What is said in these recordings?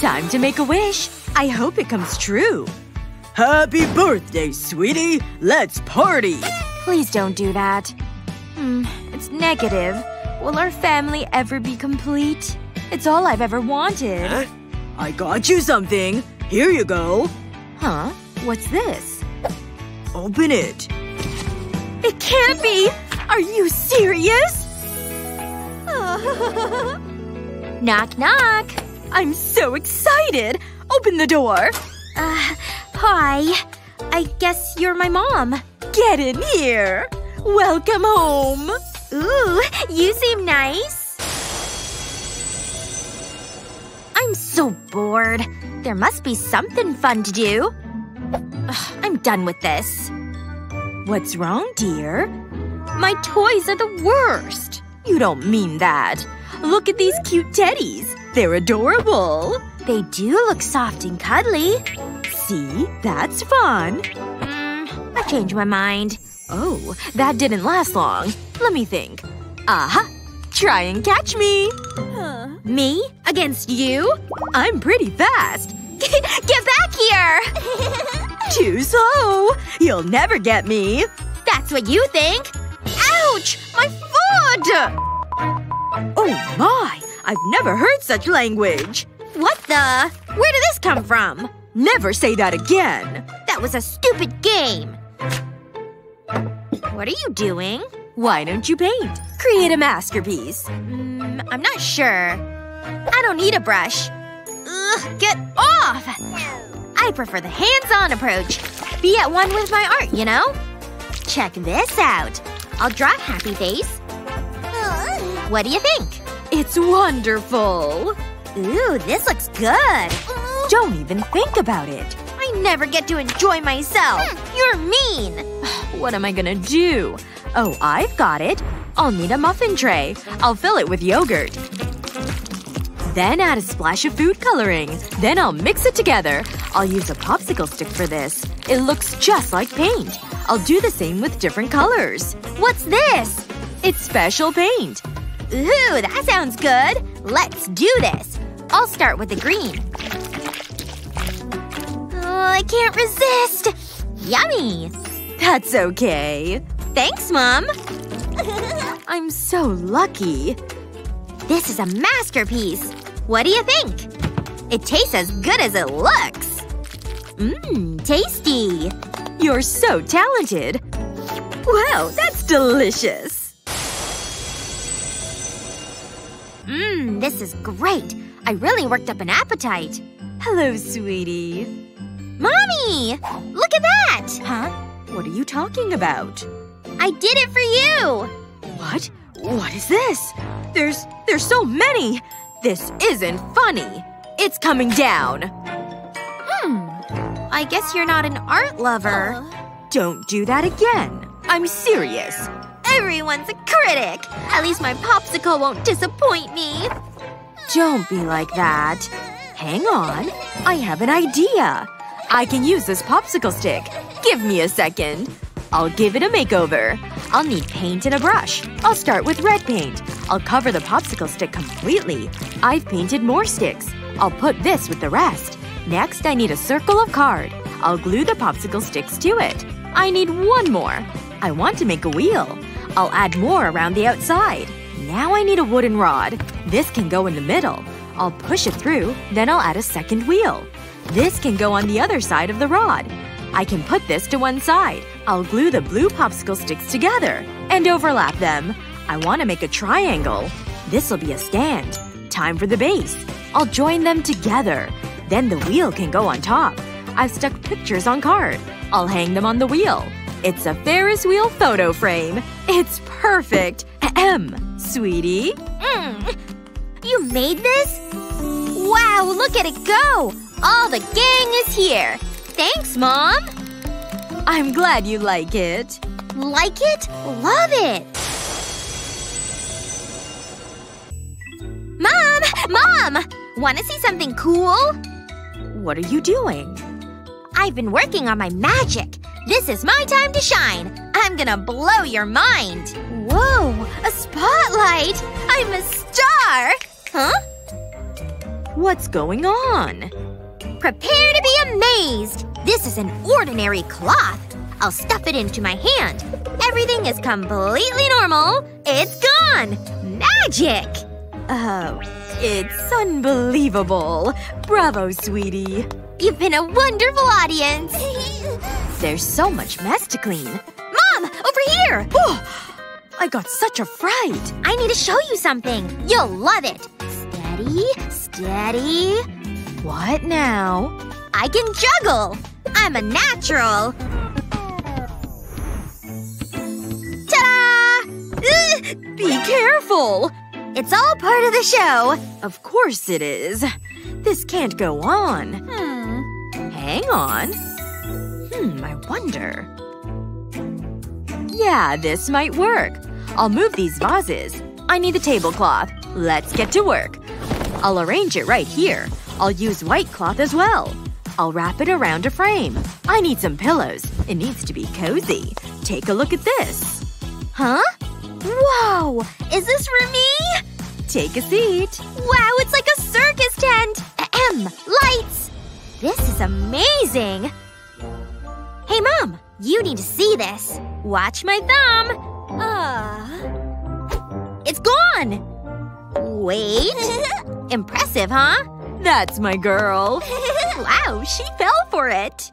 Time to make a wish. I hope it comes true. Happy birthday, sweetie! Let's party! Please don't do that. Hmm, it's negative. Will our family ever be complete? It's all I've ever wanted. Huh? I got you something. Here you go. Huh? What's this? Open it. It can't be! Are you serious? knock knock. I'm so excited! Open the door! Uh, hi. I guess you're my mom. Get in here! Welcome home! Ooh, you seem nice. I'm so bored. There must be something fun to do. Ugh, I'm done with this. What's wrong, dear? My toys are the worst. You don't mean that. Look at these cute teddies. They're adorable. They do look soft and cuddly. See? That's fun. Mm, I changed my mind. Oh, that didn't last long. Let me think. Aha! Try and catch me! Huh. Me? Against you? I'm pretty fast. Get back here! Too slow! You'll never get me. That's what you think. Ouch! My foot! Oh my! I've never heard such language. What the? Where did this come from? Never say that again. That was a stupid game. What are you doing? Why don't you paint? Create a masterpiece. Mm, I'm not sure. I don't need a brush. Ugh, get off! I prefer the hands-on approach. Be at one with my art, you know? Check this out. I'll draw a happy face. What do you think? It's wonderful. Ooh, this looks good. Don't even think about it. I never get to enjoy myself. Hmm, you're mean. What am I gonna do? Oh, I've got it. I'll need a muffin tray. I'll fill it with yogurt. Then add a splash of food coloring. Then I'll mix it together. I'll use a popsicle stick for this. It looks just like paint. I'll do the same with different colors. What's this? It's special paint. Ooh, that sounds good. Let's do this. I'll start with the green. Oh, I can't resist. Yummy. That's okay. Thanks, Mom. I'm so lucky. This is a masterpiece. What do you think? It tastes as good as it looks. Mmm, tasty. You're so talented. Wow, that's delicious. Mmm, this is great. I really worked up an appetite. Hello, sweetie. Mommy! Look at that! Huh? What are you talking about? I did it for you! What? What is this? There's… there's so many! This isn't funny. It's coming down. Hmm. I guess you're not an art lover. Don't do that again. I'm serious. Everyone's a critic! At least my popsicle won't disappoint me. Don't be like that. Hang on. I have an idea. I can use this popsicle stick. Give me a second. I'll give it a makeover. I'll need paint and a brush. I'll start with red paint. I'll cover the popsicle stick completely. I've painted more sticks. I'll put this with the rest. Next, I need a circle of card. I'll glue the popsicle sticks to it. I need one more. I want to make a wheel. I'll add more around the outside. Now I need a wooden rod. This can go in the middle. I'll push it through, then I'll add a second wheel. This can go on the other side of the rod. I can put this to one side. I'll glue the blue popsicle sticks together. And overlap them. I want to make a triangle. This'll be a stand. Time for the base. I'll join them together. Then the wheel can go on top. I've stuck pictures on card. I'll hang them on the wheel. It's a Ferris wheel photo frame. It's perfect. Ahem. Sweetie? Mmm. You made this? Wow, look at it go! All the gang is here. Thanks, Mom. I'm glad you like it. Like it? Love it! Mom! Mom! Wanna see something cool? What are you doing? I've been working on my magic. This is my time to shine. I'm gonna blow your mind. Whoa! A spotlight! I'm a star! Huh? What's going on? Prepare to be amazed! This is an ordinary cloth. I'll stuff it into my hand. Everything is completely normal. It's gone! Magic! Oh, it's unbelievable. Bravo, sweetie. You've been a wonderful audience. There's so much mess to clean. Mom! Over here! Oh, I got such a fright. I need to show you something. You'll love it. Steady, steady. What now? I can juggle. I'm a natural. Ta-da! Be careful! It's all part of the show. Of course it is. This can't go on. Hmm. Hang on. Hmm, I wonder. Yeah, this might work. I'll move these vases. I need the tablecloth. Let's get to work. I'll arrange it right here. I'll use white cloth as well. I'll wrap it around a frame. I need some pillows. It needs to be cozy. Take a look at this. Huh? Whoa! Is this for me? Take a seat. Wow, it's like a circus tent! Ahem! Lights! This is amazing! Hey, Mom! You need to see this. Watch my thumb. Ah. It's gone! Wait. Impressive, huh? That's my girl. wow, she fell for it.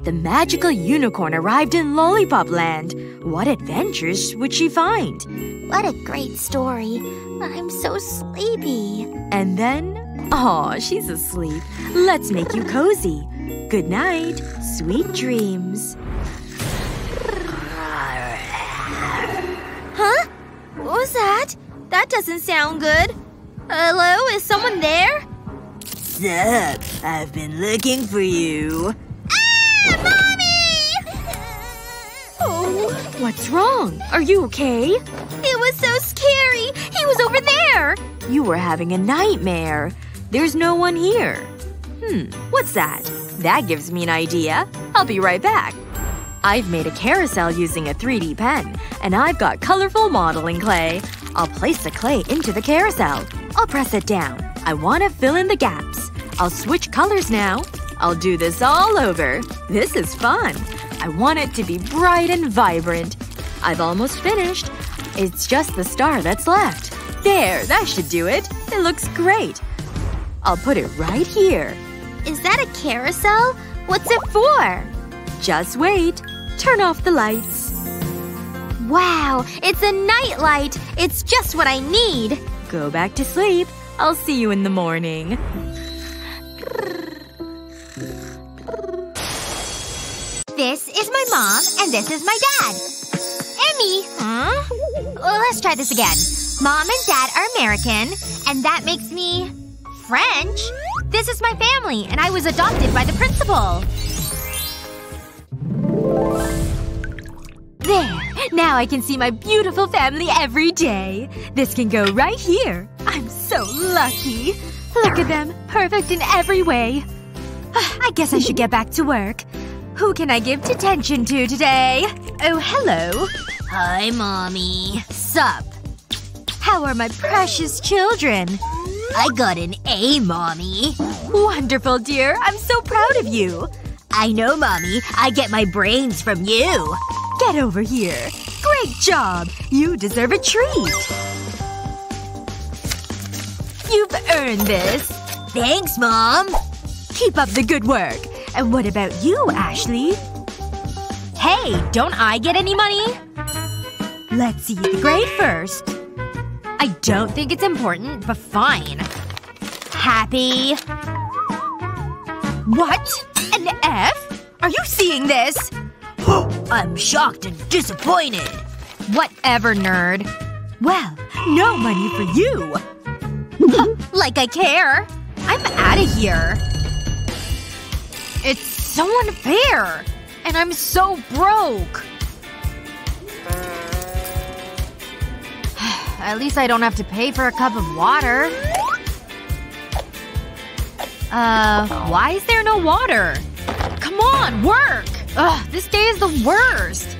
The magical unicorn arrived in Lollipop Land. What adventures would she find? What a great story. I'm so sleepy. And then… Aw, she's asleep. Let's make you cozy. Good night. Sweet dreams. Huh? What was that? That doesn't sound good. Hello? Is someone there? Sup? I've been looking for you. Ah! Mommy! Oh, what's wrong? Are you okay? It was so scary! He was over there! You were having a nightmare. There's no one here. Hmm, what's that? That gives me an idea. I'll be right back. I've made a carousel using a 3D pen, and I've got colorful modeling clay. I'll place the clay into the carousel. I'll press it down. I want to fill in the gaps. I'll switch colors now. I'll do this all over. This is fun. I want it to be bright and vibrant. I've almost finished. It's just the star that's left. There, that should do it. It looks great. I'll put it right here. Is that a carousel? What's it for? Just wait. Turn off the lights. Wow, it's a nightlight! It's just what I need! Go back to sleep. I'll see you in the morning. This is my mom, and this is my dad. Emmy! Huh? Well, let's try this again. Mom and dad are American, and that makes me… French? This is my family, and I was adopted by the principal. There! Now I can see my beautiful family every day. This can go right here. I'm so lucky. Look at them. Perfect in every way. I guess I should get back to work. Who can I give detention to today? Oh, hello. Hi, Mommy. Sup? How are my precious children? I got an A, Mommy. Wonderful, dear. I'm so proud of you. I know, Mommy. I get my brains from you. Get over here. Great job! You deserve a treat. You've earned this. Thanks, Mom. Keep up the good work. And what about you, Ashley? Hey, don't I get any money? Let's see the grade first. I don't think it's important, but fine. Happy. What? An F? Are you seeing this? I'm shocked and disappointed. Whatever, nerd. Well, no money for you. like I care. I'm out of here. It's so unfair. And I'm so broke. At least I don't have to pay for a cup of water. Uh, why is there no water? Come on, work! Ugh, this day is the worst.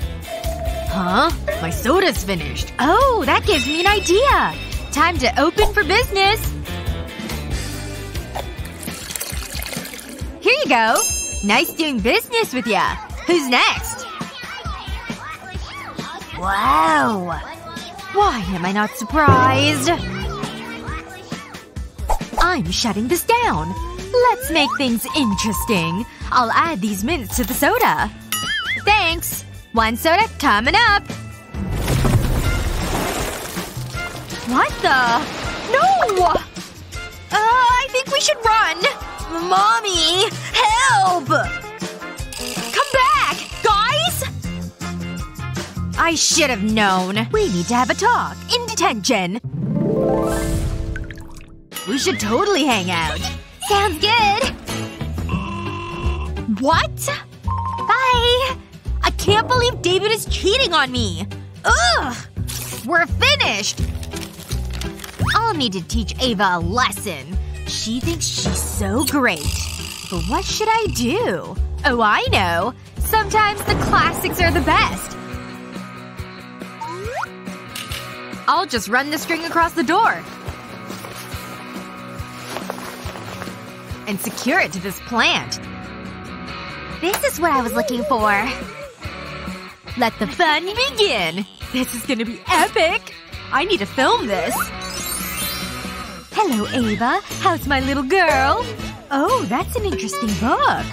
Huh? My soda's finished. Oh, that gives me an idea. Time to open for business! Here you go. Nice doing business with ya. Who's next? Wow. Why am I not surprised? I'm shutting this down. Let's make things interesting. I'll add these mints to the soda. Thanks. One soda coming up. What the? No! Uh, I think we should run. Mommy! Help! Come back! I should have known. We need to have a talk. In detention. We should totally hang out. Sounds good. What? Bye! I can't believe David is cheating on me! Ugh! We're finished! I'll need to teach Ava a lesson. She thinks she's so great. But what should I do? Oh, I know. Sometimes the classics are the best. I'll just run the string across the door. And secure it to this plant. This is what I was looking for. Let the fun begin! This is gonna be epic! I need to film this. Hello, Ava. How's my little girl? Oh, that's an interesting book.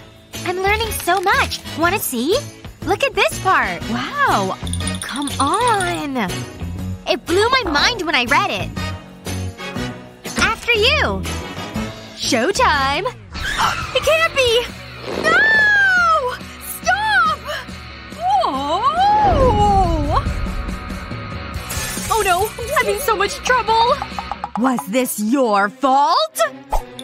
I'm learning so much. Wanna see? Look at this part. Wow. Come on. It blew my mind when I read it. After you. Showtime! It can't be! No! Stop! Whoa! Oh no, I'm in so much trouble! Was this your fault?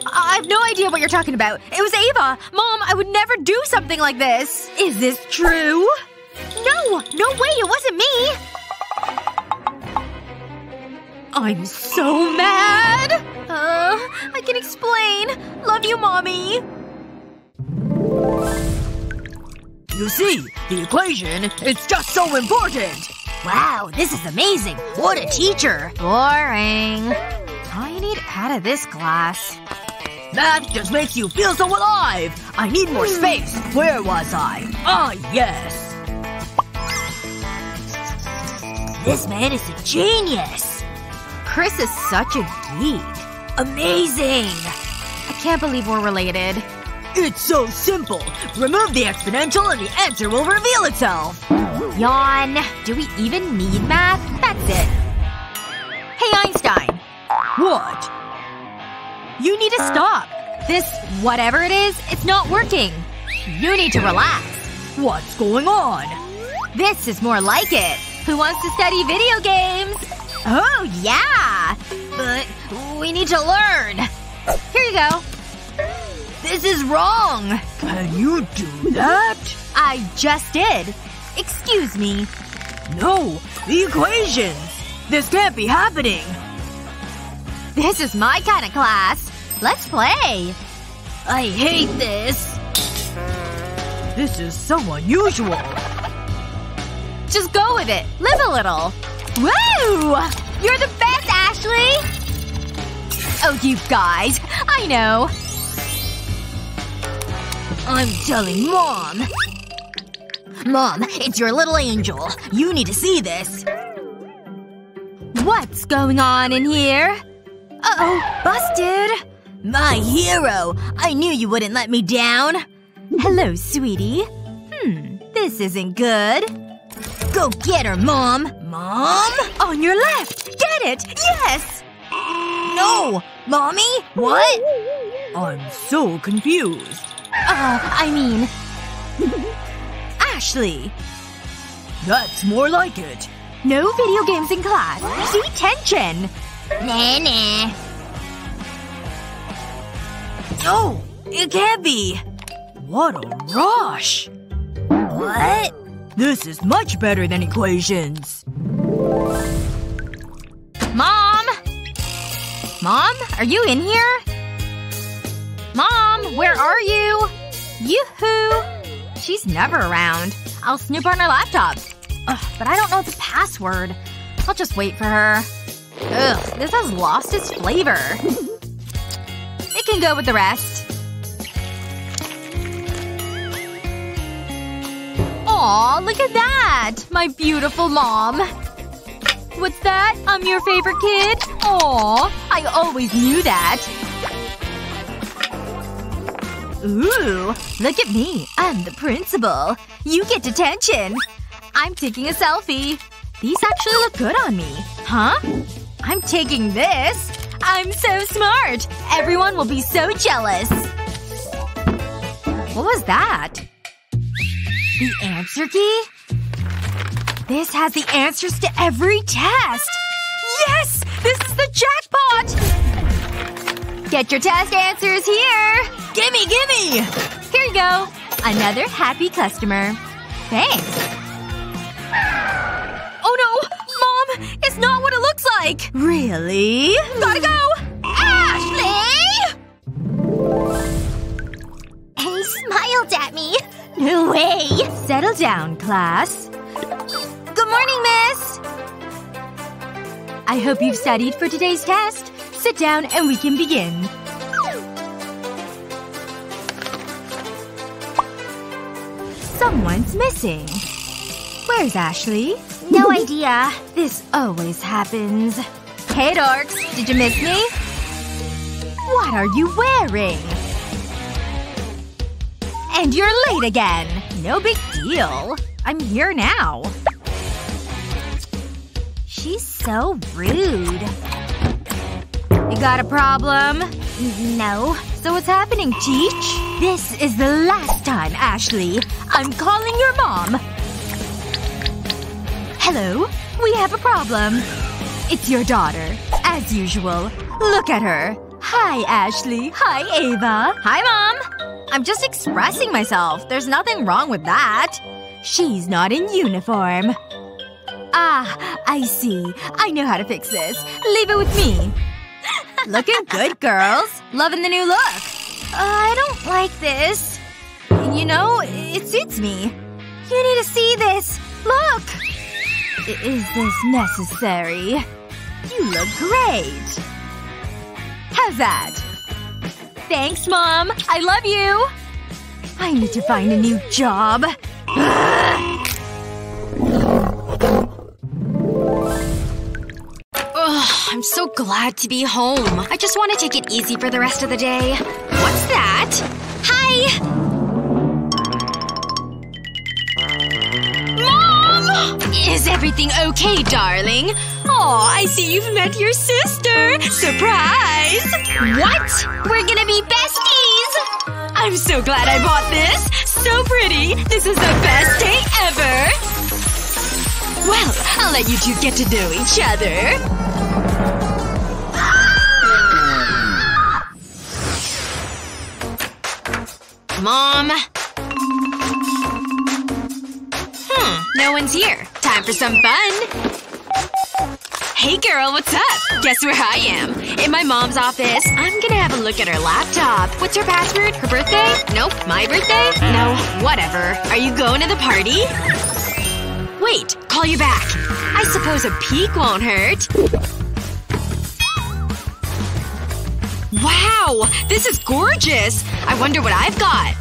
I have no idea what you're talking about. It was Ava! Mom, I would never do something like this! Is this true? No! No way! It wasn't me! I'm so mad! Uh, I can explain. Love you, Mommy. You see, the equation, it's just so important! Wow, this is amazing. What a teacher. Boring. I need out of this class. Math just makes you feel so alive! I need more space. Where was I? Ah, yes. This man is a genius. Chris is such a geek. Amazing! I can't believe we're related. It's so simple. Remove the exponential and the answer will reveal itself. Yawn. Do we even need math? That's it. Hey, Einstein. What? You need to stop. This whatever it is, it's not working. You need to relax. What's going on? This is more like it. Who wants to study video games? Oh, yeah! But we need to learn. Here you go. This is wrong. Can you do that? I just did. Excuse me. No. The equations! This can't be happening! This is my kind of class. Let's play. I hate this. This is so unusual. Just go with it. Live a little. Woo! You're the best, Ashley! Oh, you guys. I know. I'm telling Mom. Mom, it's your little angel. You need to see this. What's going on in here? Uh-oh. Busted. My hero. I knew you wouldn't let me down. Hello, sweetie. Hmm. This isn't good. Go get her, Mom. Mom? On your left. Get it! Yes! No! Mommy? What? I'm so confused. Uh, I mean… Ashley. That's more like it. No video games in class. Detention. Nah, nah. No! It can't be! What a rush! What? This is much better than equations. Mom? Mom? Are you in here? Mom? Where are you? Yoo-hoo! She's never around. I'll snoop on her laptop. Ugh, but I don't know the password. I'll just wait for her. Ugh, this has lost its flavor. It can go with the rest. Aw, look at that! My beautiful mom. What's that? I'm your favorite kid? Aw, I always knew that. Ooh, look at me. I'm the principal. You get detention. I'm taking a selfie. These actually look good on me. Huh? I'm taking this. I'm so smart. Everyone will be so jealous. What was that? The answer key? This has the answers to every test! Yes! This is the jackpot! Get your test answers here! Gimme, gimme! Here you go. Another happy customer. Thanks. Oh no! Mom! It's not what it looks like! Really? Gotta go! Ashley! He smiled at me. No way. Settle down, class. Good morning, miss! I hope you've studied for today's test. Sit down and we can begin. Someone's missing. Where's Ashley? No idea. This always happens. Hey, dorks. Did you miss me? What are you wearing? And you're late again. No big deal. I'm here now. She's so rude. You got a problem? No. So what's happening, Teach? This is the last time, Ashley. I'm calling your mom. Hello? We have a problem. It's your daughter. As usual. Look at her. Hi, Ashley. Hi, Ava. Hi, Mom. I'm just expressing myself. There's nothing wrong with that. She's not in uniform. Ah, I see. I know how to fix this. Leave it with me. Looking good, girls. Loving the new look. Uh, I don't like this. You know, it suits me. You need to see this. Look! Is this necessary? You look great. That? Thanks, Mom. I love you. I need to find a new job. Ugh, I'm so glad to be home. I just want to take it easy for the rest of the day. What's that? Hi! Mom! Is everything okay, darling? Aw, I see you've met your sister. Surprise! What? We're gonna be besties! I'm so glad I bought this. So pretty. This is the best day ever. Well, I'll let you two get to know each other. Mom? Hmm, no one's here. Time for some fun. Hey girl, what's up? Guess where I am? In my mom's office. I'm gonna have a look at her laptop. What's her password? Her birthday? Nope. My birthday? No. Whatever. Are you going to the party? Wait. Call you back. I suppose a peek won't hurt. Wow! This is gorgeous! I wonder what I've got.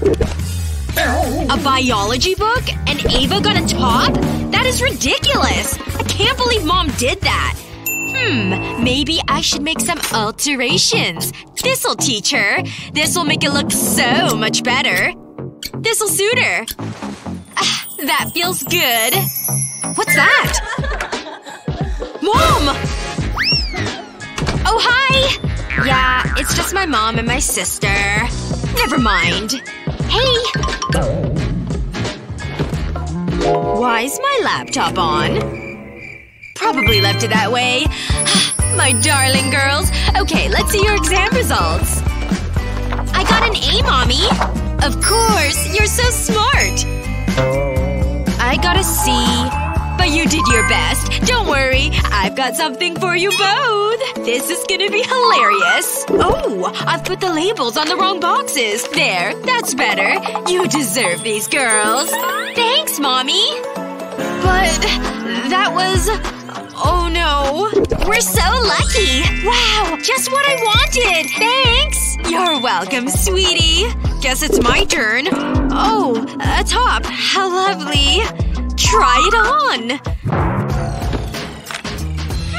A biology book? And Ava got a top? That is ridiculous! I can't believe mom did that. Hmm, maybe I should make some alterations. This'll teach her. This'll make it look so much better. This'll suit her. Ah, that feels good. What's that? Mom! Oh, hi! Yeah, it's just my mom and my sister. Never mind. Hey! Why's my laptop on? Probably left it that way. my darling girls. Okay, let's see your exam results. I got an A, Mommy. Of course. You're so smart. I got a C. But you did your best. Don't worry. I've got something for you both. This is gonna be hilarious. Oh, I've put the labels on the wrong boxes. There. That's better. You deserve these girls. Thanks, Mommy. But that was… Oh no. We're so lucky! Wow! Just what I wanted! Thanks! You're welcome, sweetie. Guess it's my turn. Oh, a top. How lovely. Try it on.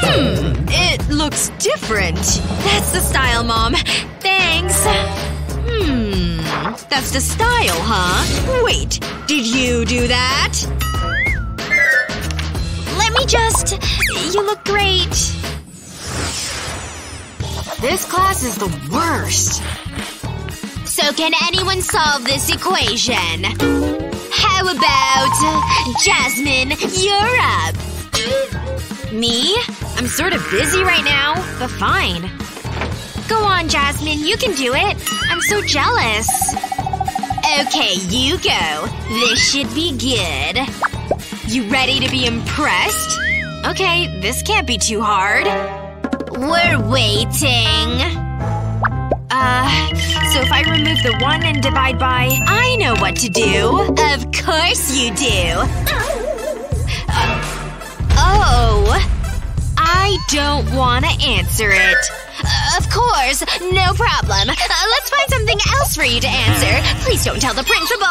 Hmm. It looks different. That's the style, Mom. Thanks. Hmm. That's the style, huh? Wait. Did you do that? Me just… You look great. This class is the worst. So can anyone solve this equation? How about… Jasmine, you're up. Me? I'm sort of busy right now, but fine. Go on, Jasmine. You can do it. I'm so jealous. Okay, you go. This should be good. You ready to be impressed? Okay, this can't be too hard. We're waiting. Uh, so if I remove the one and divide by… I know what to do. Of course you do. Oh. I don't want to answer it. Uh, of course. No problem. Uh, let's find something else for you to answer. Please don't tell the principal.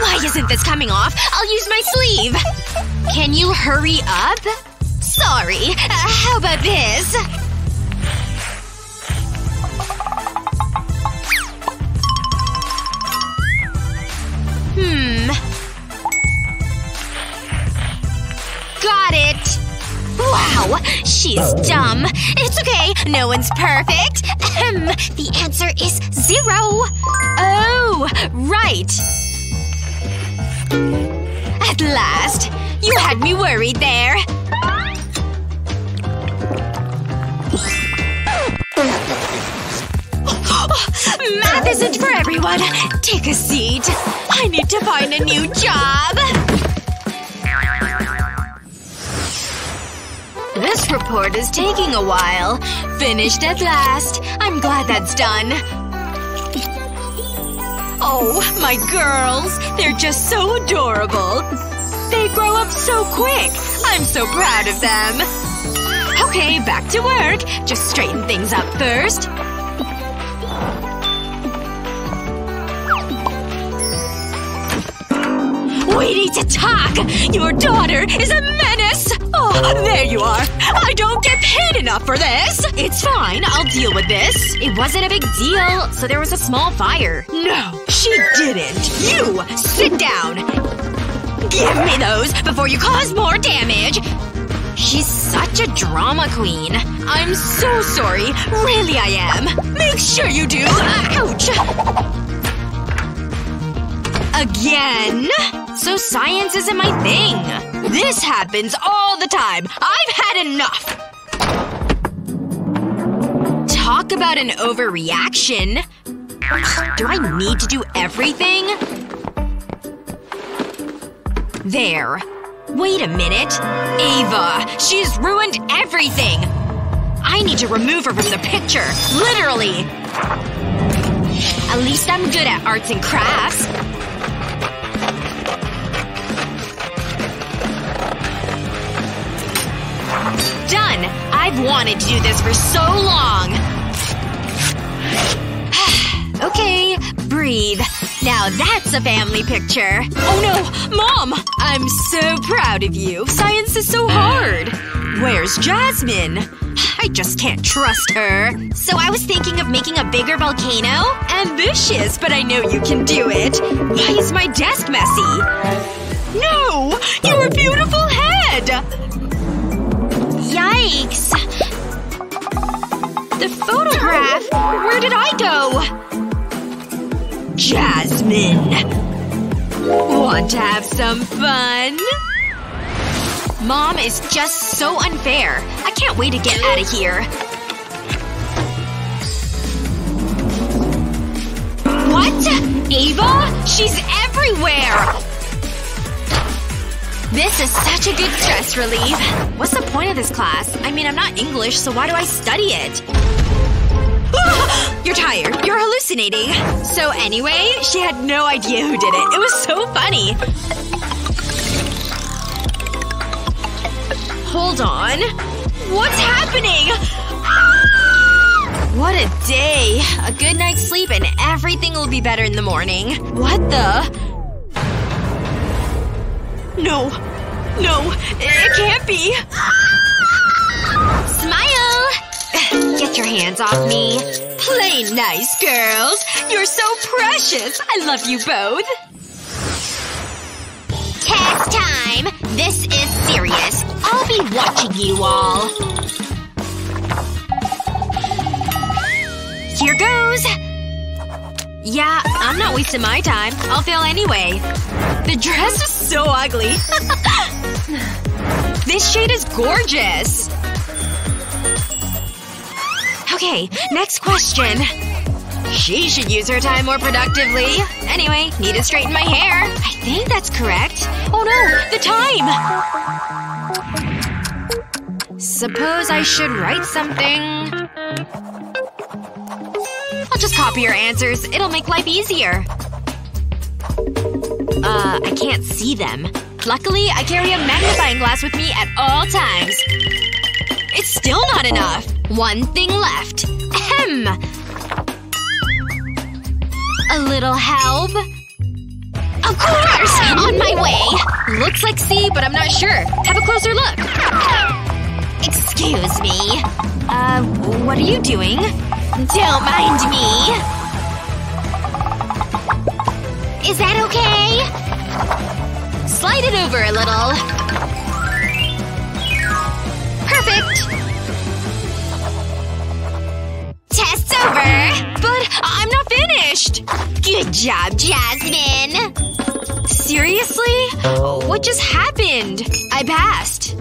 Why isn't this coming off? I'll use my sleeve. Can you hurry up? Sorry. Uh, how about this? Wow! She's dumb. It's okay. No one's perfect. Ahem. The answer is zero. Oh, right. At last. You had me worried there. Math isn't for everyone. Take a seat. I need to find a new job. This report is taking a while. Finished at last. I'm glad that's done. Oh, my girls. They're just so adorable. They grow up so quick. I'm so proud of them. Okay, back to work. Just straighten things up first. We need to talk! Your daughter is a menace! Oh, there you are. I don't get paid enough for this! It's fine. I'll deal with this. It wasn't a big deal, so there was a small fire. No, she didn't. You! Sit down! Give me those before you cause more damage! She's such a drama queen. I'm so sorry. Really I am. Make sure you do. Ouch! Again? So science isn't my thing. This happens all the time. I've had enough. Talk about an overreaction. Do I need to do everything? There. Wait a minute. Ava, she's ruined everything! I need to remove her from the picture. Literally! At least I'm good at arts and crafts. I've wanted to do this for so long! okay, breathe. Now that's a family picture. Oh no! Mom! I'm so proud of you. Science is so hard. Where's Jasmine? I just can't trust her. So I was thinking of making a bigger volcano? Ambitious, but I know you can do it. Why is my desk messy? No! Your beautiful head! Yikes. The photograph? Where did I go? Jasmine. Want to have some fun? Mom is just so unfair. I can't wait to get out of here. What? Ava? She's everywhere! This is such a good stress relief. What's the point of this class? I mean, I'm not English, so why do I study it? You're tired. You're hallucinating. So anyway, she had no idea who did it. It was so funny. Hold on. What's happening? What a day. A good night's sleep and everything will be better in the morning. What the? No. No. It can't be. Smile! Get your hands off me. Play nice, girls. You're so precious. I love you both. Test time! This is serious. I'll be watching you all. Here goes! Yeah, I'm not wasting my time. I'll fail anyway. The dress is so ugly. this shade is gorgeous. Okay, next question. She should use her time more productively. Anyway, need to straighten my hair. I think that's correct. Oh no, the time! Suppose I should write something. I'll just copy your answers. It'll make life easier. Uh, I can't see them. Luckily, I carry a magnifying glass with me at all times. It's still not enough. One thing left. Ahem. A little help? Of course! On my way! Looks like C, but I'm not sure. Have a closer look. Excuse me. Uh, what are you doing? Don't mind me. Is that okay? Slide it over a little. Perfect! Test's over! But I'm not finished! Good job, Jasmine! Seriously? What just happened? I passed.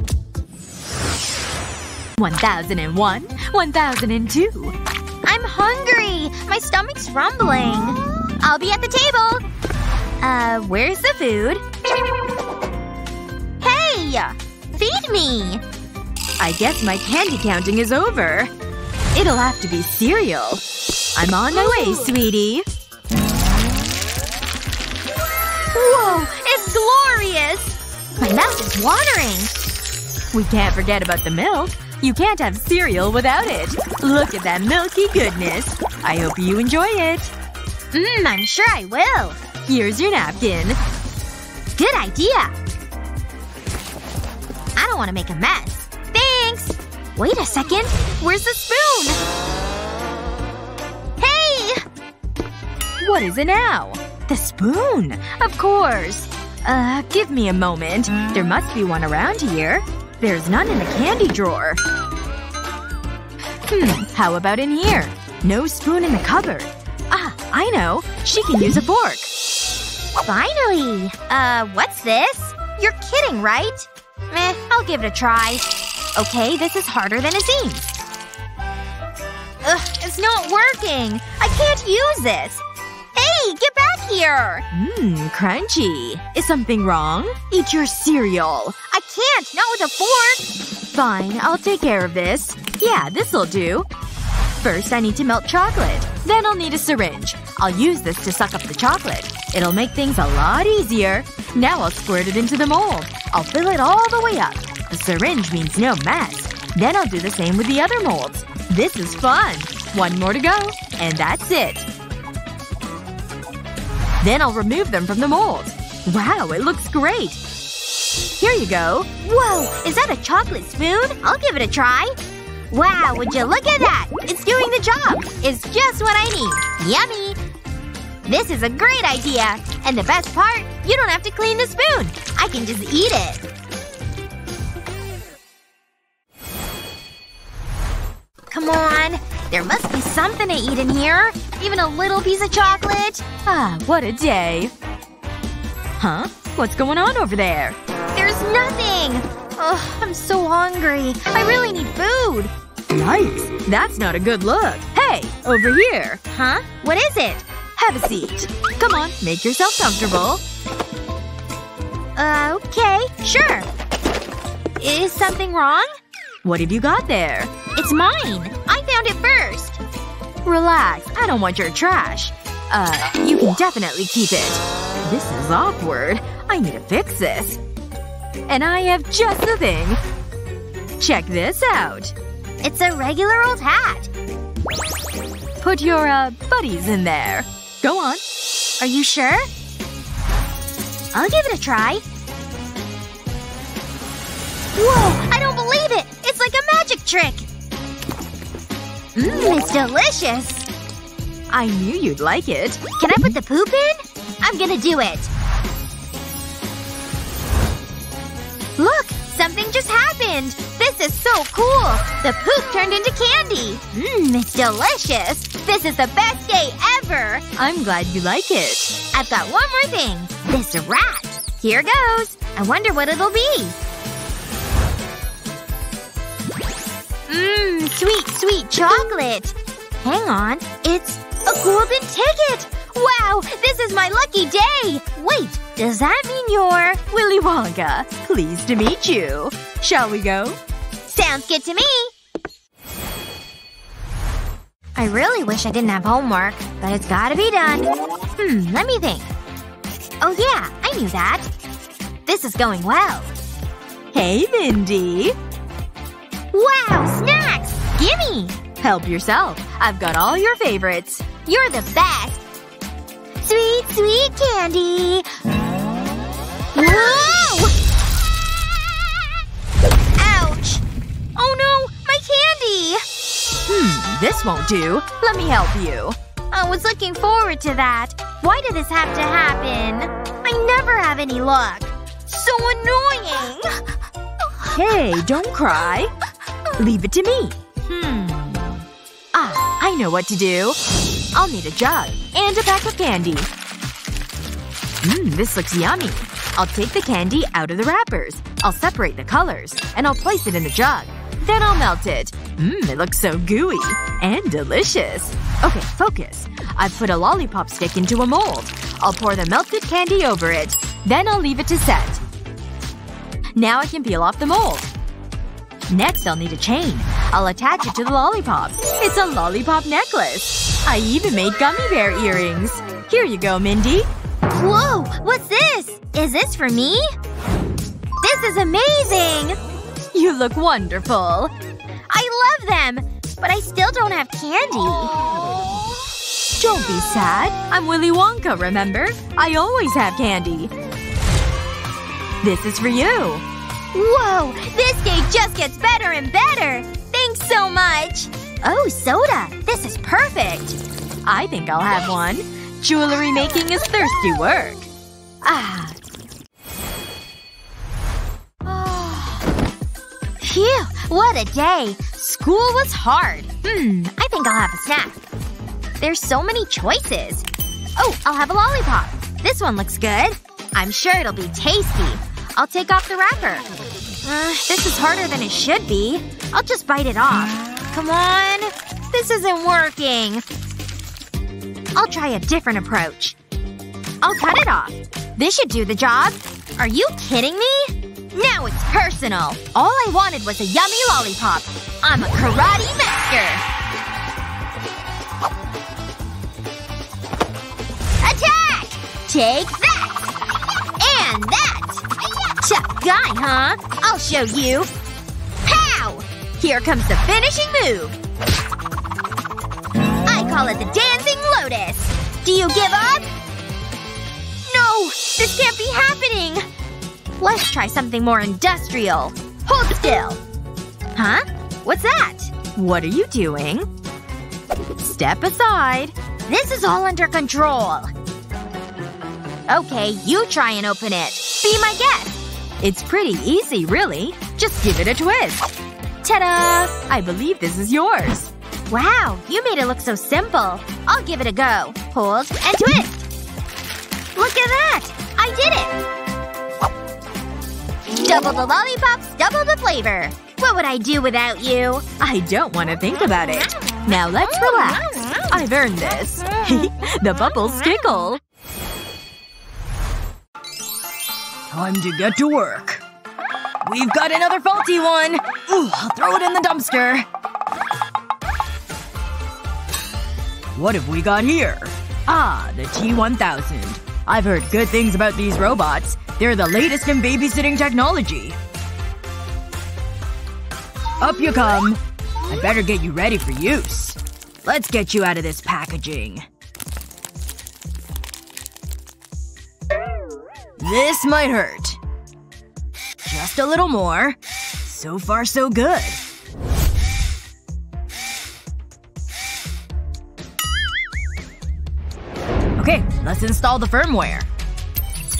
1001, 1002. I'm hungry. My stomach's rumbling. I'll be at the table. Uh, where's the food? Hey! Feed me! I guess my candy counting is over. It'll have to be cereal. I'm on my way, sweetie. Whoa! It's glorious! My mouth is watering. We can't forget about the milk. You can't have cereal without it. Look at that milky goodness. I hope you enjoy it. Mmm, I'm sure I will. Here's your napkin. Good idea. I don't want to make a mess. Thanks! Wait a second. Where's the spoon? Hey! What is it now? The spoon. Of course. Uh, give me a moment. There must be one around here. There's none in the candy drawer. Hmm, how about in here? No spoon in the cupboard. Ah, I know. She can use a fork. Finally! Uh, what's this? You're kidding, right? Meh, I'll give it a try. Okay, this is harder than it seems. Ugh, it's not working. I can't use this. Hey, get back here! Mmm, crunchy. Is something wrong? Eat your cereal. I can't, not with a fork! Fine, I'll take care of this. Yeah, this'll do. First I need to melt chocolate. Then I'll need a syringe. I'll use this to suck up the chocolate. It'll make things a lot easier. Now I'll squirt it into the mold. I'll fill it all the way up. The syringe means no mess. Then I'll do the same with the other molds. This is fun. One more to go. And that's it. Then I'll remove them from the mold. Wow, it looks great. Here you go. Whoa! Is that a chocolate spoon? I'll give it a try. Wow, would you look at that! It's doing the job! It's just what I need. Yummy! This is a great idea! And the best part, you don't have to clean the spoon. I can just eat it. Come on. There must be something to eat in here. Even a little piece of chocolate. Ah, what a day. Huh? What's going on over there? There's nothing! Ugh, I'm so hungry. I really need food. Yikes. That's not a good look. Hey! Over here. Huh? What is it? Have a seat. Come on, make yourself comfortable. Uh, okay. Sure. Is something wrong? What have you got there? It's mine. I found it first. Relax. I don't want your trash. Uh, you can definitely keep it. This is awkward. I need to fix this. And I have just the thing. Check this out. It's a regular old hat. Put your, uh, buddies in there. Go on. Are you sure? I'll give it a try. Whoa! I don't believe it! It's like a magic trick! Mmm, it's delicious! I knew you'd like it. Can I put the poop in? I'm gonna do it. Look! Something just happened! This is so cool! The poop turned into candy! Mmm, it's delicious! This is the best day ever! I'm glad you like it. I've got one more thing. This rat. Here goes. I wonder what it'll be. Mmm, sweet, sweet chocolate. Hang on. It's a golden ticket! Wow! This is my lucky day! Wait, does that mean you're… Willy Wonka. Pleased to meet you. Shall we go? Sounds good to me! I really wish I didn't have homework, but it's gotta be done. Hmm, let me think. Oh yeah, I knew that. This is going well. Hey, Mindy. Wow, snacks! Gimme! Help yourself. I've got all your favorites. You're the best! Sweet, sweet candy! Whoa! Ouch! Oh no! My candy! Hmm, this won't do. Let me help you. I was looking forward to that. Why did this have to happen? I never have any luck. So annoying! Hey, don't cry. Leave it to me. Hmm. Ah, I know what to do. I'll need a jug. And a pack of candy. Mmm, this looks yummy. I'll take the candy out of the wrappers. I'll separate the colors. And I'll place it in the jug. Then I'll melt it. Mmm, it looks so gooey. And delicious. Okay, focus. I've put a lollipop stick into a mold. I'll pour the melted candy over it. Then I'll leave it to set. Now I can peel off the mold. Next I'll need a chain. I'll attach it to the lollipop. It's a lollipop necklace. I even made gummy bear earrings. Here you go, Mindy. Whoa! What's this? Is this for me? This is amazing! You look wonderful. I love them! But I still don't have candy. Don't be sad. I'm Willy Wonka, remember? I always have candy. This is for you. Whoa! This day just gets better and better! Thanks so much! Oh, soda! This is perfect! I think I'll have one. Jewelry making is thirsty work. Ah. Phew! What a day! School was hard. Hmm, I think I'll have a snack. There's so many choices. Oh, I'll have a lollipop. This one looks good. I'm sure it'll be tasty. I'll take off the wrapper. Uh, this is harder than it should be. I'll just bite it off. Come on. This isn't working. I'll try a different approach. I'll cut it off. This should do the job. Are you kidding me? Now it's personal. All I wanted was a yummy lollipop. I'm a karate master. Attack! Take that! And that! Guy, huh? I'll show you. Pow! Here comes the finishing move. I call it the Dancing Lotus. Do you give up? No! This can't be happening! Let's try something more industrial. Hold still. Huh? What's that? What are you doing? Step aside. This is all under control. Okay, you try and open it. Be my guest. It's pretty easy, really. Just give it a twist. Ta-da! I believe this is yours. Wow, you made it look so simple. I'll give it a go. Hold and twist. Look at that! I did it! Double the lollipops, double the flavor. What would I do without you? I don't want to think about it. Now let's oh, relax. I've earned this. the bubbles tickle. Time to get to work. We've got another faulty one! Ooh, I'll throw it in the dumpster. What have we got here? Ah, the T-1000. I've heard good things about these robots. They're the latest in babysitting technology. Up you come. I better get you ready for use. Let's get you out of this packaging. This might hurt. Just a little more. So far so good. Okay, let's install the firmware.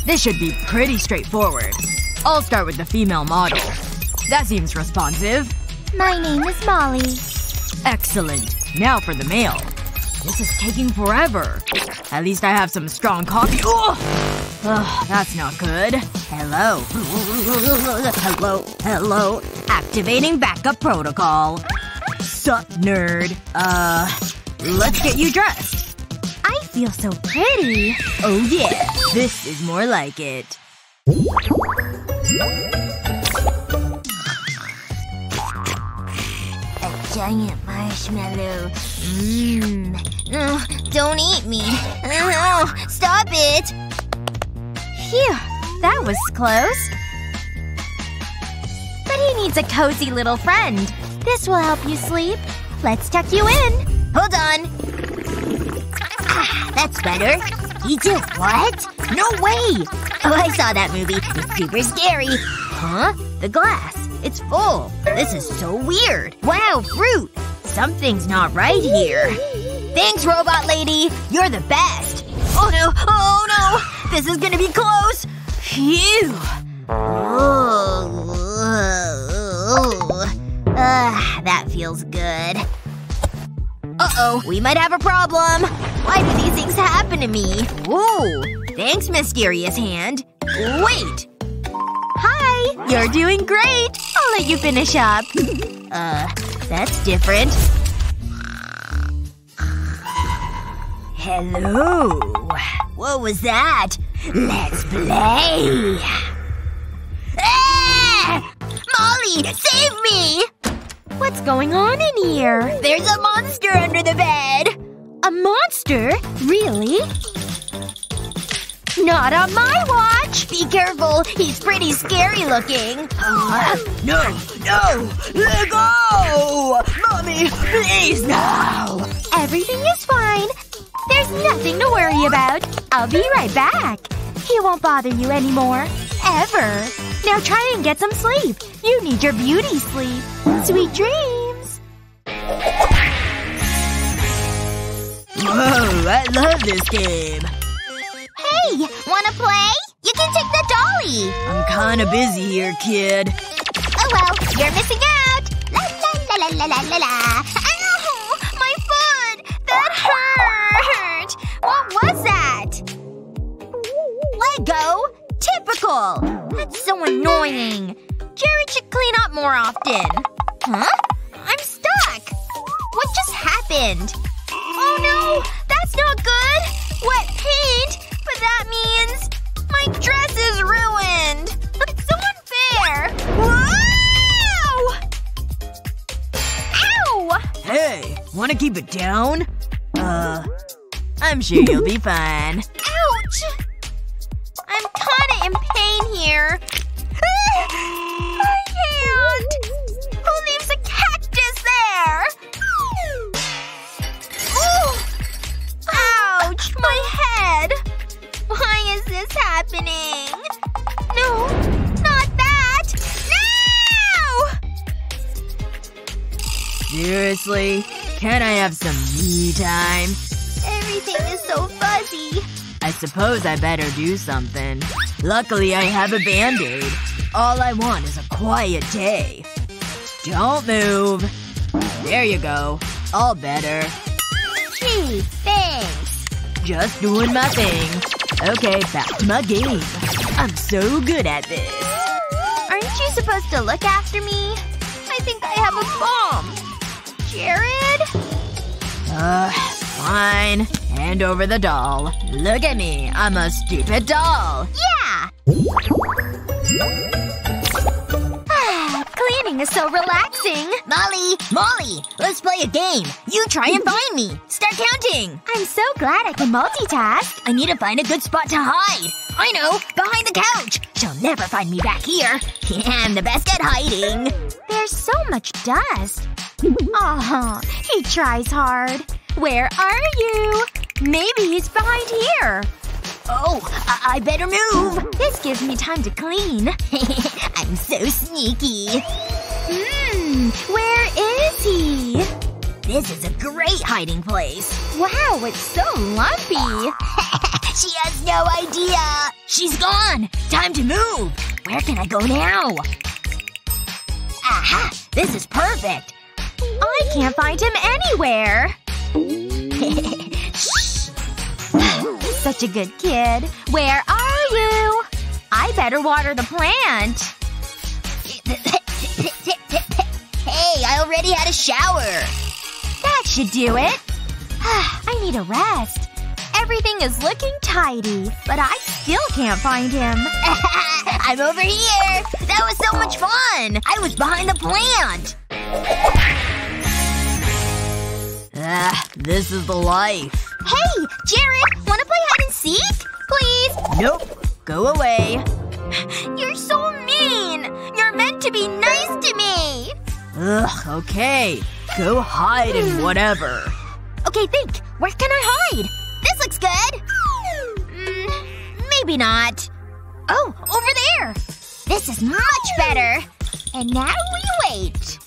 This should be pretty straightforward. I'll start with the female model. That seems responsive. My name is Molly. Excellent. Now for the male. This is taking forever. At least I have some strong coffee. Ugh! Ugh, that's not good. Hello. Hello. Hello. Activating backup protocol. Sup, nerd. Uh. Let's get you dressed. I feel so pretty. Oh yeah. This is more like it. Giant marshmallow. Mmm. Ugh, don't eat me. Oh, stop it! Phew. That was close. But he needs a cozy little friend. This will help you sleep. Let's tuck you in. Hold on. Ah, that's better. He did what? No way! Oh, I saw that movie. It's super scary. Huh? The glass. It's full. This is so weird. Wow, fruit! Something's not right here. Thanks, robot lady. You're the best. Oh no. Oh no. This is gonna be close. Phew. Ugh, that feels good. Uh-oh. We might have a problem. Why do these things happen to me? Whoa. Thanks, mysterious hand. Wait. Hi. You're doing great. I'll let you finish up. Uh, that's different. Hello. What was that? Let's play. Ah! Molly, save me! What's going on in here? There's a monster under the bed! A monster? Really? Not on my watch! Be careful, he's pretty scary looking. Uh, No! No! Let go! Mommy! Please now! everything is fine. There's nothing to worry about. I'll be right back. He won't bother you anymore. Ever. Now try and get some sleep. You need your beauty sleep. Sweet dreams. Whoa, I love this game. Hey, wanna play? You can take the dolly. I'm kinda busy here, kid. Oh well, you're missing out. La la la la la la la. Ow! My foot! That hurt! What was that? Let go! Typical! That's so annoying. Jared should clean up more often. Huh? I'm stuck! What just happened? Oh no! That's not good! Wet wanna keep it down? Uh, I'm sure you'll be fine. Have some me time? Everything is so fuzzy. I suppose I better do something. Luckily I have a band-aid. All I want is a quiet day. Don't move. There you go. All better. Gee, thanks. Just doing my thing. Okay, back to my game. I'm so good at this. Aren't you supposed to look after me? I think I have a bomb. Jared? Uh, fine. Hand over the doll. Look at me. I'm a stupid doll. Yeah! Ah, Cleaning is so relaxing. Molly! Molly! Let's play a game. You try and find me. Start counting. I'm so glad I can multitask. I need to find a good spot to hide. I know! Behind the couch! She'll never find me back here. I'm the best at hiding. There's so much dust. Aw, he tries hard. Where are you? Maybe he's behind here. Oh, I, I better move. This gives me time to clean. I'm so sneaky. Hmm, where is he? This is a great hiding place. Wow, it's so lumpy. she has no idea. She's gone. Time to move. Where can I go now? Aha! This is perfect. I can't find him anywhere. Shh! Such a good kid. Where are you? I better water the plant. hey, I already had a shower. That should do it. I need a rest. Everything is looking tidy, but I still can't find him. I'm over here! That was so much fun! I was behind the plant! Ah, this is the life. Hey! Jared! Wanna play hide and seek? Please? Nope. Go away. You're so mean! You're meant to be nice to me! Ugh, okay. Go hide in whatever. Okay, think. Where can I hide? This looks good. Mm, maybe not. Oh, over there! This is much better. And now we wait.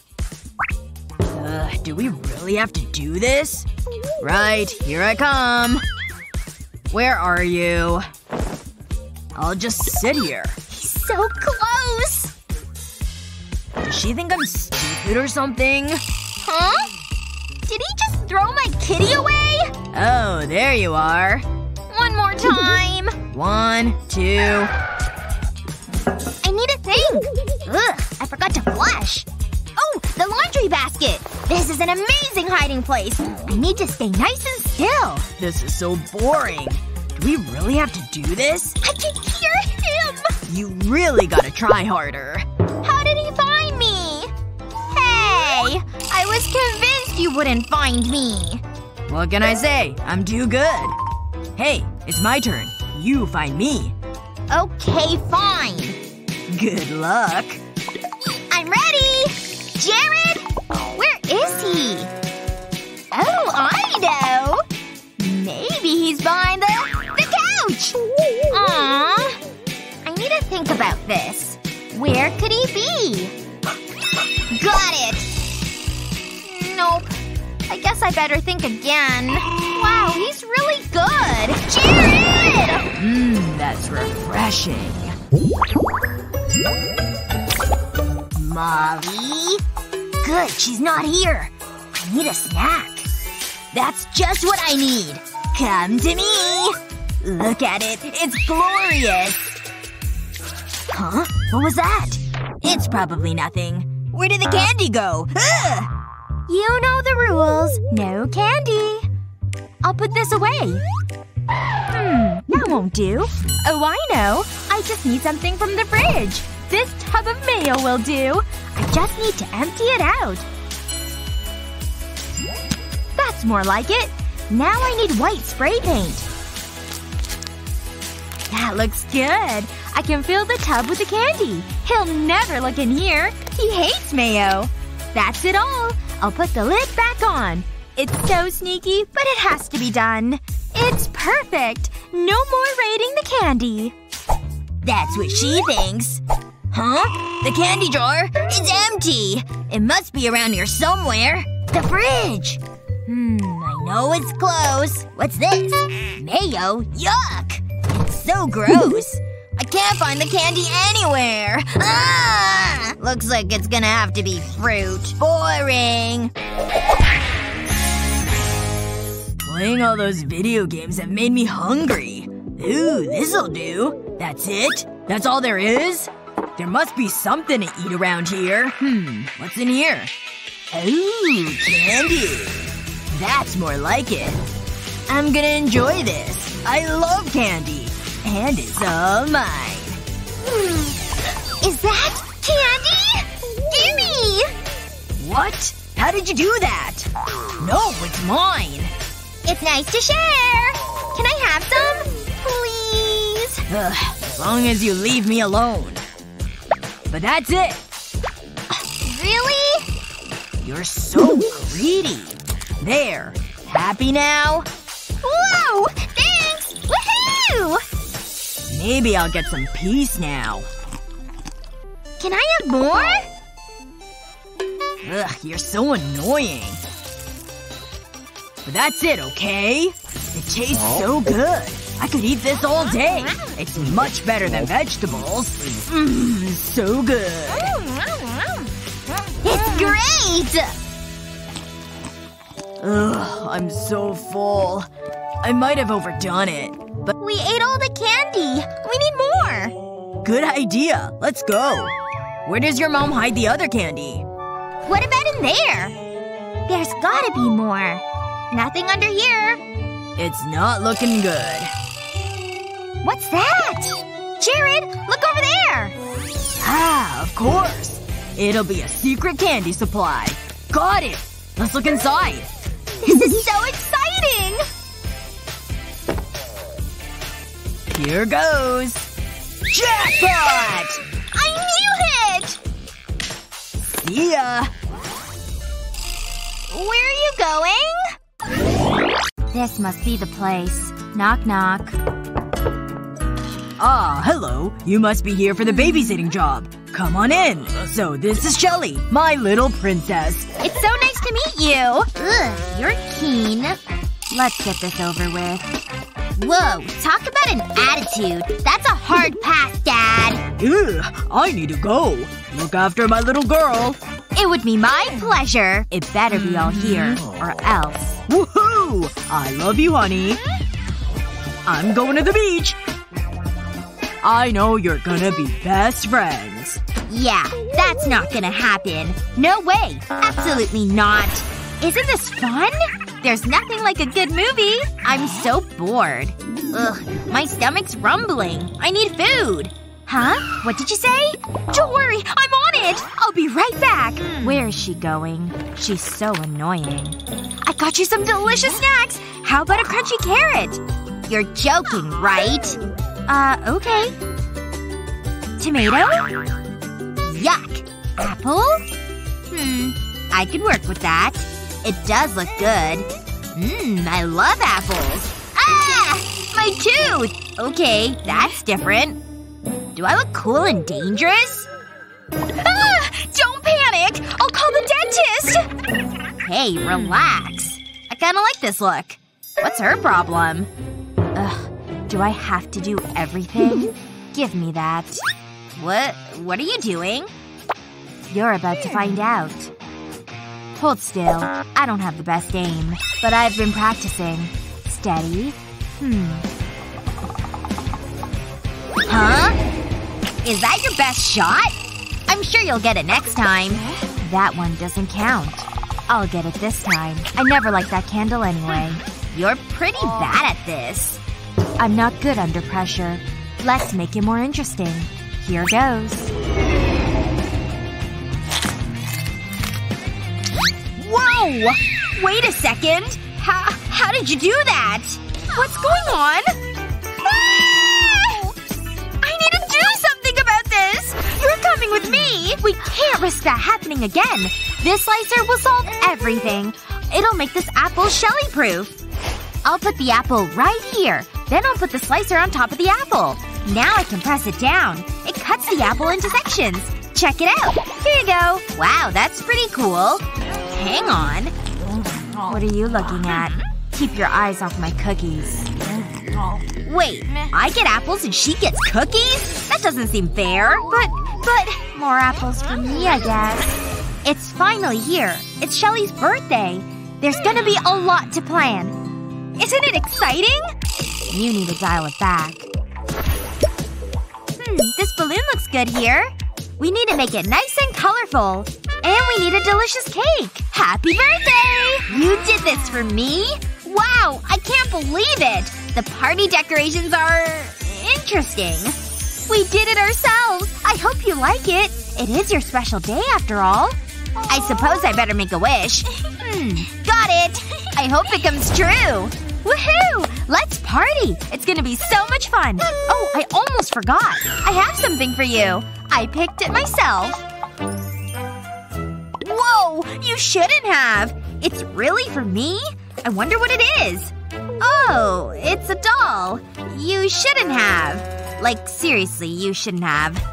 Ugh, do we really have to do this? Right, here I come. Where are you? I'll just sit here. He's So close! Does she think I'm stupid or something? Huh? Did he just throw my kitty away? Oh, there you are. One more time. One, two. I need a thing. Ugh, I forgot to flush. The laundry basket. This is an amazing hiding place. I need to stay nice and still. This is so boring. Do we really have to do this? I can hear him. You really gotta try harder. How did he find me? Hey! I was convinced you wouldn't find me. What can I say? I'm too good. Hey, it's my turn. You find me. Okay, fine. Good luck. He's behind the… the couch! Aww. I need to think about this. Where could he be? Got it! Nope. I guess I better think again. Wow, he's really good! Jared! Mmm, that's refreshing. Molly? Good, she's not here. I need a snack. That's just what I need. Come to me. Look at it. It's glorious. Huh? What was that? It's probably nothing. Where did the candy go? Ugh! You know the rules. No candy. I'll put this away. Hmm, that won't do. Oh, I know. I just need something from the fridge. This tub of mayo will do. I just need to empty it out. That's more like it. Now I need white spray paint. That looks good. I can fill the tub with the candy. He'll never look in here. He hates mayo. That's it all. I'll put the lid back on. It's so sneaky, but it has to be done. It's perfect. No more raiding the candy. That's what she thinks. Huh? The candy jar? It's empty. It must be around here somewhere. The fridge. Hmm, Know it's close. What's this? Mayo? Yuck! It's so gross. I can't find the candy anywhere. Ah! Looks like it's gonna have to be fruit. Boring. Playing all those video games have made me hungry. Ooh, this'll do. That's it? That's all there is? There must be something to eat around here. Hmm, what's in here? Ooh, candy. That's more like it. I'm gonna enjoy this. I love candy. And it's all mine. Is that candy? Gimme! What? How did you do that? No, it's mine. It's nice to share. Can I have some? Please? Ugh, as long as you leave me alone. But that's it. Really? You're so greedy. There. Happy now? Whoa! Thanks! Woohoo! Maybe I'll get some peace now. Can I have more? Ugh, you're so annoying. But that's it, okay? It tastes so good. I could eat this all day. It's much better than vegetables. Mmm, so good. It's mm. great! Ugh, I'm so full. I might have overdone it. But We ate all the candy. We need more. good idea. Let's go. Where does your mom hide the other candy? What about in there? There's gotta be more. Nothing under here. It's not looking good. What's that? Jared, look over there! Ah, of course. It'll be a secret candy supply. Got it. Let's look inside. This is so exciting! Here goes. Jackpot! I knew it! See ya. Where are you going? This must be the place. Knock knock. Ah, hello. You must be here for the babysitting job. Come on in. So this is Shelly, my little princess. It's so nice to meet you! Ugh, you're keen. Let's get this over with. Whoa, talk about an attitude. That's a hard pass, Dad. Ugh, I need to go. Look after my little girl. It would be my pleasure. It better be all here, or else. Woohoo! I love you, honey. I'm going to the beach. I know you're gonna be best friends. Yeah, that's not gonna happen. No way. Absolutely not. Isn't this fun? There's nothing like a good movie. I'm so bored. Ugh, my stomach's rumbling. I need food. Huh? What did you say? Don't worry, I'm on it! I'll be right back. Where is she going? She's so annoying. I got you some delicious snacks! How about a crunchy carrot? You're joking, right? Uh, okay. Tomato? Yuck. Apple? Hmm. I could work with that. It does look good. Mmm, I love apples. Ah! My tooth! Okay, that's different. Do I look cool and dangerous? Ah! Don't panic! I'll call the dentist! Hey, relax. I kinda like this look. What's her problem? Ugh. Do I have to do everything? Give me that. What? What are you doing? You're about to find out. Hold still. I don't have the best aim. But I've been practicing. Steady. Hmm. Huh? Is that your best shot? I'm sure you'll get it next time. That one doesn't count. I'll get it this time. I never liked that candle anyway. You're pretty bad at this. I'm not good under pressure. Let's make it more interesting. Here goes. Whoa! Wait a second! How, how did you do that? What's going on? Ah! I need to do something about this! You're coming with me! We can't risk that happening again. This slicer will solve everything. It'll make this apple Shelly-proof. I'll put the apple right here. Then I'll put the slicer on top of the apple. Now I can press it down. It cuts the apple into sections. Check it out. Here you go. Wow, that's pretty cool. Hang on. What are you looking at? Keep your eyes off my cookies. Wait, I get apples and she gets cookies? That doesn't seem fair. But, but, more apples for me, I guess. It's finally here. It's Shelly's birthday. There's gonna be a lot to plan. Isn't it exciting? You need to dial it back. Hmm, this balloon looks good here. We need to make it nice and colorful. And we need a delicious cake. Happy birthday! You did this for me? Wow, I can't believe it! The party decorations are… interesting. We did it ourselves! I hope you like it. It is your special day after all. I suppose I better make a wish. Hmm, got it! I hope it comes true! Woohoo! Let's party! It's gonna be so much fun! Oh, I almost forgot. I have something for you. I picked it myself. Whoa! You shouldn't have! It's really for me? I wonder what it is. Oh, it's a doll. You shouldn't have. Like, seriously, you shouldn't have.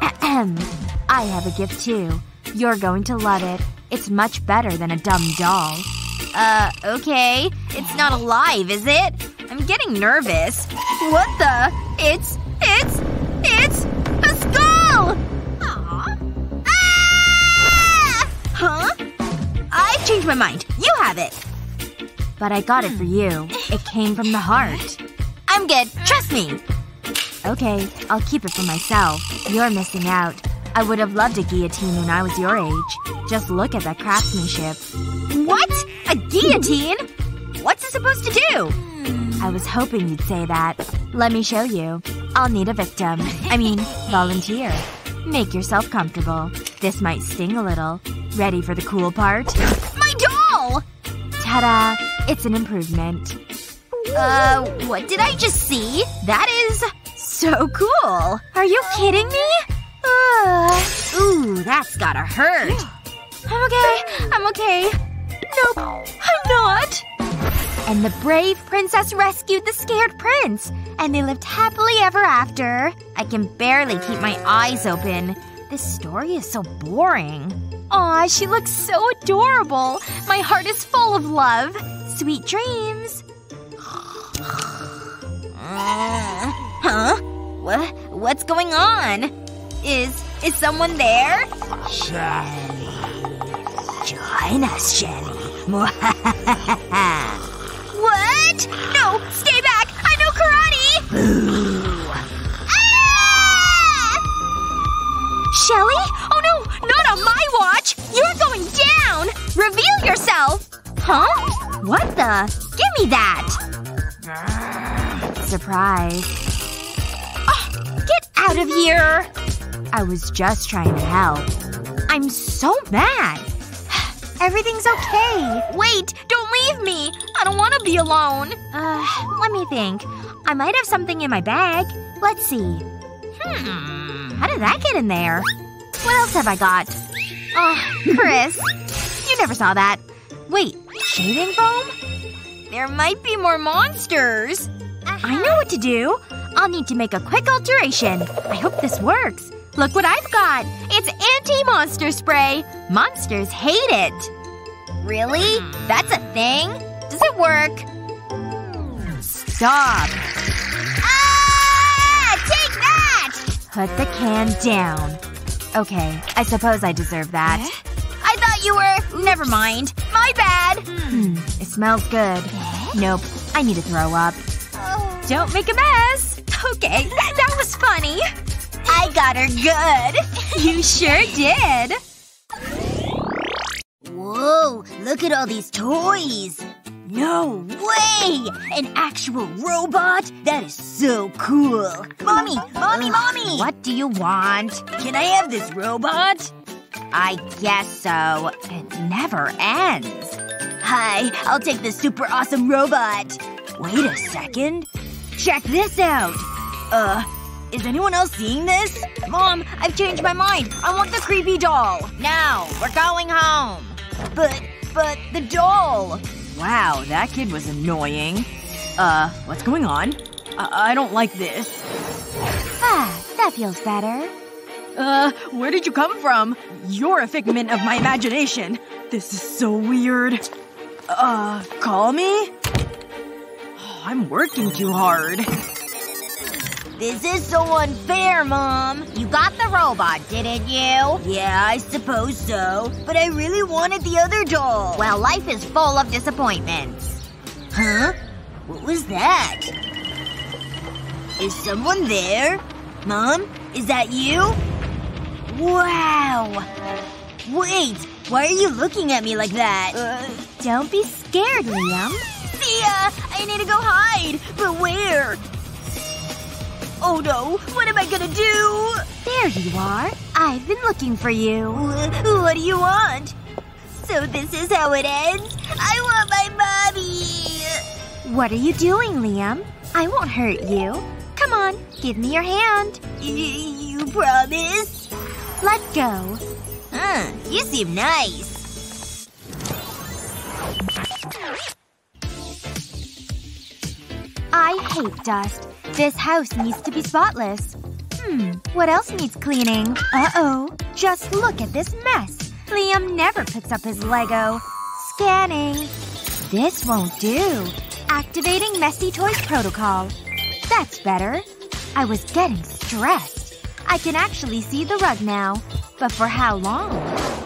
I have a gift too. You're going to love it. It's much better than a dumb doll. Uh, okay. It's not alive, is it? I'm getting nervous. What the? It's, it's, it's a skull! Aww. Ah! Huh? I changed my mind. You have it. But I got it for you. It came from the heart. I'm good. Trust me. Okay, I'll keep it for myself. You're missing out. I would have loved a guillotine when I was your age. Just look at that craftsmanship. What? A guillotine? What's it supposed to do? I was hoping you'd say that. Let me show you. I'll need a victim. I mean, volunteer. Make yourself comfortable. This might sting a little. Ready for the cool part? My doll! Ta-da. It's an improvement. Uh, what did I just see? That is so cool. Are you kidding me? Uh, ooh, that's gotta hurt. I'm okay. I'm okay. Nope. I'm not. And the brave princess rescued the scared prince. And they lived happily ever after. I can barely keep my eyes open. This story is so boring. Aw, she looks so adorable. My heart is full of love. Sweet dreams. Uh, huh? What? What's going on? Is is someone there? Us, Shelly. what? No! Stay back! I know karate! Ah! Shelly? Oh no! Not on my watch! You're going down! Reveal yourself! Huh? What the? Give me that! Surprise. Oh, get out of here! I was just trying to help. I'm so mad. Everything's okay. Wait! Don't leave me! I don't want to be alone. Uh, let me think. I might have something in my bag. Let's see. Hmm. How did that get in there? What else have I got? Oh, Chris. you never saw that. Wait. Shaving foam? There might be more monsters. I know what to do. I'll need to make a quick alteration. I hope this works. Look what I've got! It's anti-monster spray! Monsters hate it! Really? That's a thing? Does it work? Stop. Ah! Take that! Put the can down. Okay, I suppose I deserve that. I thought you were… Never mind. My bad! Hmm. It smells good. Nope. I need to throw up. Don't make a mess! Okay, that was funny. I got her good. you sure did. Whoa, look at all these toys. No way! An actual robot? That is so cool. Mommy! Mommy, mommy! What do you want? Can I have this robot? I guess so. It never ends. Hi, I'll take the super awesome robot. Wait a second. Check this out. Uh, is anyone else seeing this? Mom, I've changed my mind. I want the creepy doll. No, we're going home. But, but, the doll. Wow, that kid was annoying. Uh, what's going on? I, I don't like this. Ah, that feels better. Uh, where did you come from? You're a figment of my imagination. This is so weird. Uh, call me? Oh, I'm working too hard. This is so unfair, Mom. You got the robot, didn't you? Yeah, I suppose so. But I really wanted the other doll. Well, life is full of disappointments. Huh? What was that? Is someone there? Mom? Is that you? Wow. Wait, why are you looking at me like that? Uh, don't be scared, Liam. Thea! I need to go hide! But where? Oh no, what am I gonna do? There you are. I've been looking for you. What do you want? So this is how it ends? I want my mommy! What are you doing, Liam? I won't hurt you. Come on, give me your hand. Y you promise? Let go. Huh? you seem nice. I hate dust. This house needs to be spotless. Hmm, what else needs cleaning? Uh-oh. Just look at this mess. Liam never picks up his Lego. Scanning. This won't do. Activating Messy Toys protocol. That's better. I was getting stressed. I can actually see the rug now. But for how long?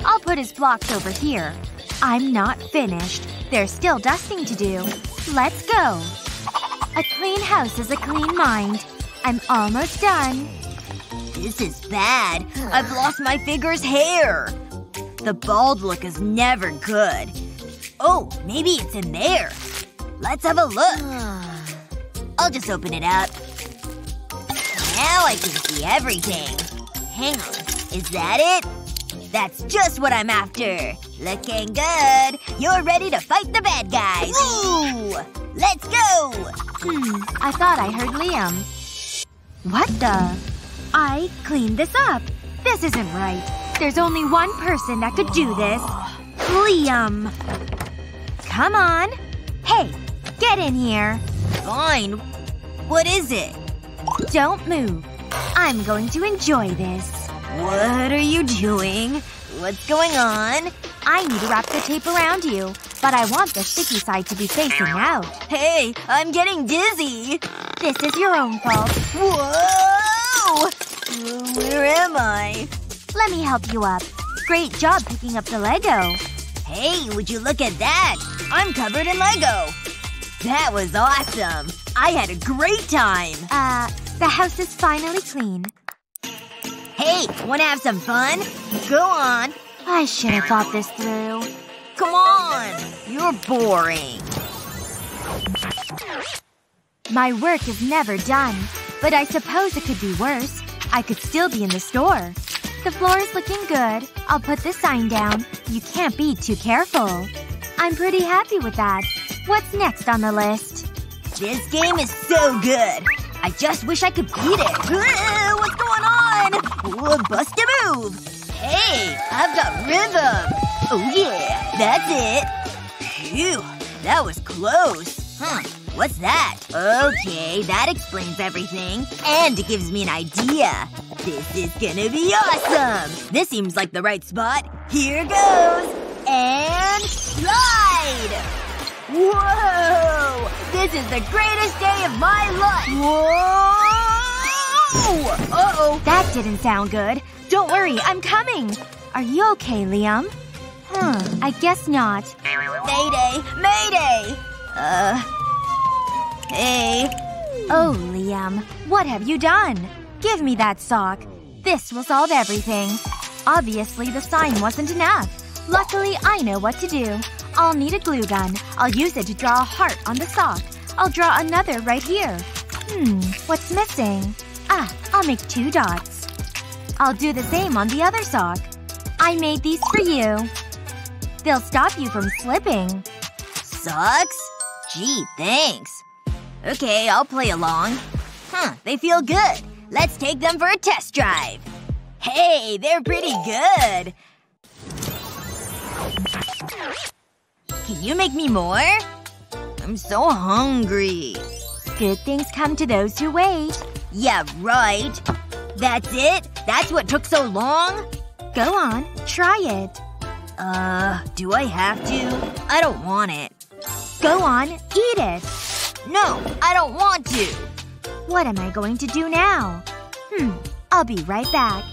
I'll put his blocks over here. I'm not finished. There's still dusting to do. Let's go. A clean house is a clean mind. I'm almost done. This is bad. I've lost my figure's hair. The bald look is never good. Oh, maybe it's in there. Let's have a look. I'll just open it up. Now I can see everything. Hang on. Is that it? That's just what I'm after. Looking good. You're ready to fight the bad guys. Woo! Let's go! Hmm, I thought I heard Liam. What the? I cleaned this up. This isn't right. There's only one person that could do this. Liam. Come on. Hey, get in here. Fine. What is it? Don't move. I'm going to enjoy this. What are you doing? What's going on? I need to wrap the tape around you, but I want the sticky side to be facing out. Hey, I'm getting dizzy. This is your own fault. Whoa! Where am I? Let me help you up. Great job picking up the Lego. Hey, would you look at that? I'm covered in Lego. That was awesome. I had a great time. Uh, the house is finally clean. Hey, wanna have some fun? Go on. I should have thought this through. Come on. You're boring. My work is never done. But I suppose it could be worse. I could still be in the store. The floor is looking good. I'll put this sign down. You can't be too careful. I'm pretty happy with that. What's next on the list? This game is so good. I just wish I could beat it. Uh, bust a move. Hey, I've got rhythm. Oh yeah, that's it. Phew, that was close. Huh. What's that? Okay, that explains everything. And it gives me an idea. This is gonna be awesome! This seems like the right spot. Here goes! And slide! Whoa! This is the greatest day of my life! Whoa! Uh-oh. That didn't sound good. Don't worry, I'm coming. Are you okay, Liam? Huh. I guess not. Mayday! Mayday! Uh. Hey. Oh, Liam. What have you done? Give me that sock. This will solve everything. Obviously, the sign wasn't enough. Luckily, I know what to do. I'll need a glue gun. I'll use it to draw a heart on the sock. I'll draw another right here. Hmm, what's missing? Ah, I'll make two dots. I'll do the same on the other sock. I made these for you. They'll stop you from slipping. Socks? Gee, thanks. Okay, I'll play along. Huh, they feel good. Let's take them for a test drive. Hey, they're pretty good. Can you make me more? I'm so hungry. Good things come to those who wait. Yeah, right. That's it? That's what took so long? Go on. Try it. Uh, do I have to? I don't want it. Go on. Eat it. No, I don't want to. What am I going to do now? Hmm. I'll be right back.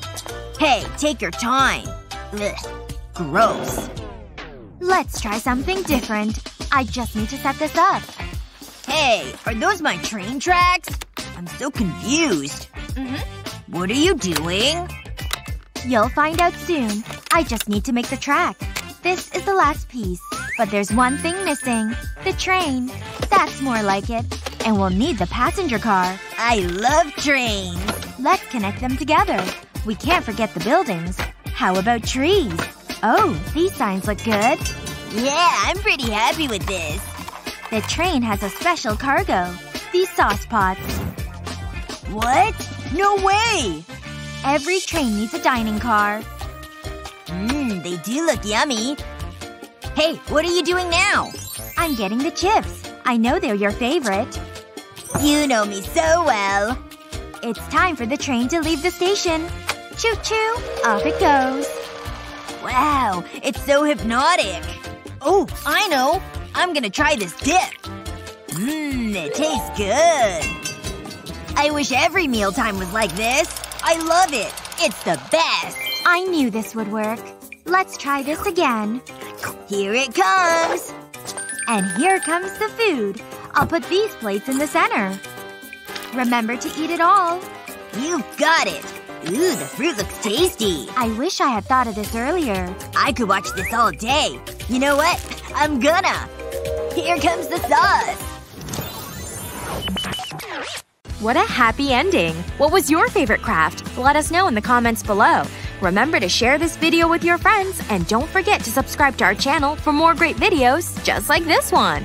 Hey, take your time. Ugh. Gross. Let's try something different. I just need to set this up. Hey, are those my train tracks? I'm so confused. Mm-hmm. What are you doing? You'll find out soon. I just need to make the track. This is the last piece. But there's one thing missing. The train. That's more like it. And we'll need the passenger car. I love trains. Let's connect them together. We can't forget the buildings. How about trees? Oh, these signs look good. Yeah, I'm pretty happy with this. The train has a special cargo. These sauce pots. What? No way! Every train needs a dining car. Mmm, they do look yummy. Hey, what are you doing now? I'm getting the chips. I know they're your favorite. You know me so well. It's time for the train to leave the station. Choo-choo. Off it goes. Wow, it's so hypnotic. Oh, I know. I'm gonna try this dip. Mmm, it tastes good. I wish every mealtime was like this. I love it. It's the best. I knew this would work. Let's try this again. Here it comes. And here comes the food. I'll put these plates in the center. Remember to eat it all. You've got it. Ooh, the fruit looks tasty. I wish I had thought of this earlier. I could watch this all day. You know what? I'm gonna. Here comes the sauce. What a happy ending! What was your favorite craft? Let us know in the comments below. Remember to share this video with your friends and don't forget to subscribe to our channel for more great videos just like this one.